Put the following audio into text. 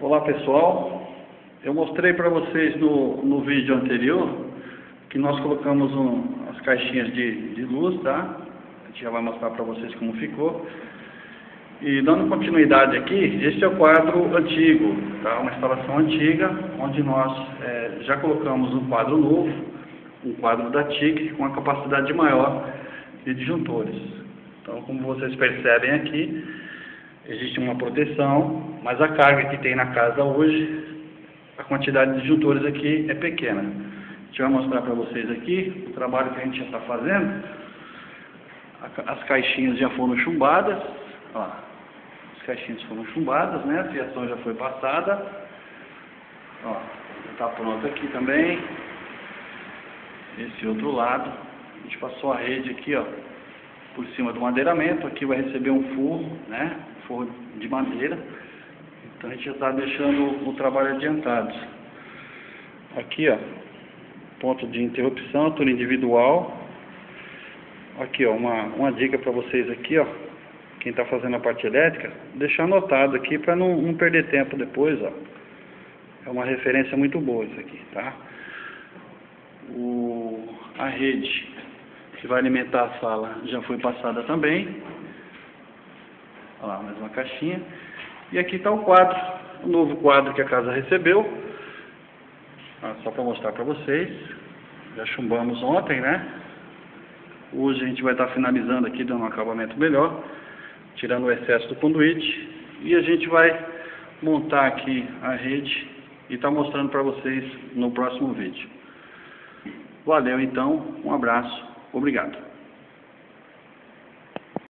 Olá pessoal, eu mostrei para vocês no, no vídeo anterior que nós colocamos um, as caixinhas de, de luz, tá? A gente já vai mostrar para vocês como ficou. E dando continuidade aqui, este é o quadro antigo, tá? Uma instalação antiga, onde nós é, já colocamos um quadro novo, um quadro da TIC com uma capacidade maior de disjuntores. Então, como vocês percebem aqui, existe uma proteção, mas a carga que tem na casa hoje, a quantidade de disjuntores aqui é pequena. A gente vai mostrar para vocês aqui o trabalho que a gente já está fazendo. As caixinhas já foram chumbadas, ó, as caixinhas foram chumbadas, né? A fiação já foi passada, ó, está pronto aqui também. Esse outro lado, a gente passou a rede aqui, ó, por cima do madeiramento, aqui vai receber um forro, né? Forro de madeira. Então a gente já está deixando o trabalho adiantado. Aqui, ó, ponto de interrupção, tudo individual. Aqui, ó, uma, uma dica para vocês aqui, ó. Quem está fazendo a parte elétrica, deixar anotado aqui para não, não perder tempo depois, ó. É uma referência muito boa isso aqui, tá? O, a rede que vai alimentar a sala já foi passada também. Olha lá, mais uma caixinha. E aqui está o quadro, o novo quadro que a casa recebeu. Ah, só para mostrar para vocês. Já chumbamos ontem, né? Hoje a gente vai estar tá finalizando aqui, dando um acabamento melhor, tirando o excesso do conduíte. E a gente vai montar aqui a rede e estar tá mostrando para vocês no próximo vídeo. Valeu então, um abraço. Obrigado.